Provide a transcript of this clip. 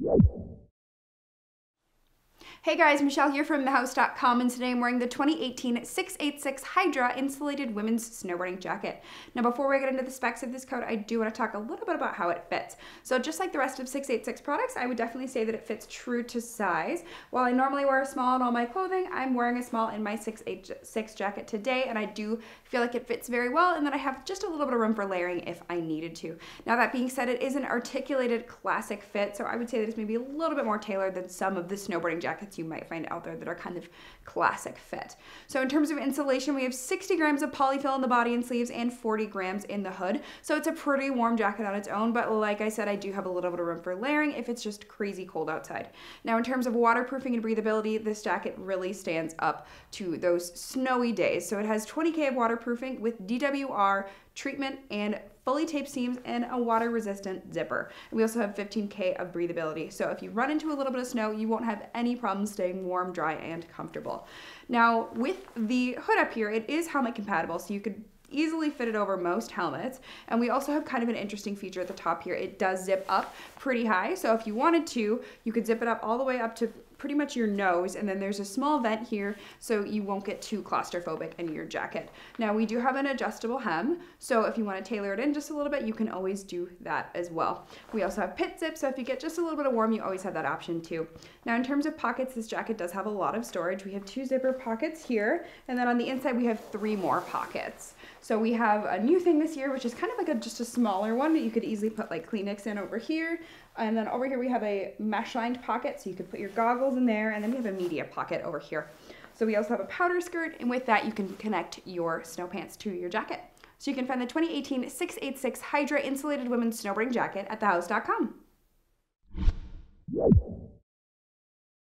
Yes. Hey guys, Michelle here from thehouse.com and today I'm wearing the 2018 686 Hydra Insulated Women's Snowboarding Jacket. Now before we get into the specs of this coat, I do want to talk a little bit about how it fits. So just like the rest of 686 products, I would definitely say that it fits true to size. While I normally wear a small in all my clothing, I'm wearing a small in my 686 jacket today and I do feel like it fits very well and that I have just a little bit of room for layering if I needed to. Now that being said, it is an articulated classic fit, so I would say that it's maybe a little bit more tailored than some of the snowboarding jackets you might find out there that are kind of classic fit. So in terms of insulation, we have 60 grams of polyfill in the body and sleeves and 40 grams in the hood. So it's a pretty warm jacket on its own, but like I said, I do have a little bit of room for layering if it's just crazy cold outside. Now in terms of waterproofing and breathability, this jacket really stands up to those snowy days. So it has 20K of waterproofing with DWR treatment and fully taped seams and a water resistant zipper. And we also have 15K of breathability. So if you run into a little bit of snow, you won't have any problem staying warm, dry, and comfortable. Now with the hood up here, it is helmet compatible. So you could easily fit it over most helmets. And we also have kind of an interesting feature at the top here. It does zip up pretty high. So if you wanted to, you could zip it up all the way up to pretty much your nose and then there's a small vent here so you won't get too claustrophobic in your jacket. Now we do have an adjustable hem so if you want to tailor it in just a little bit you can always do that as well. We also have pit zip so if you get just a little bit of warm you always have that option too. Now in terms of pockets this jacket does have a lot of storage. We have two zipper pockets here and then on the inside we have three more pockets. So we have a new thing this year, which is kind of like a, just a smaller one that you could easily put like Kleenex in over here. And then over here we have a mesh lined pocket, so you could put your goggles in there. And then we have a media pocket over here. So we also have a powder skirt, and with that you can connect your snow pants to your jacket. So you can find the 2018 686 Hydra Insulated Women's Snowboarding Jacket at thehouse.com.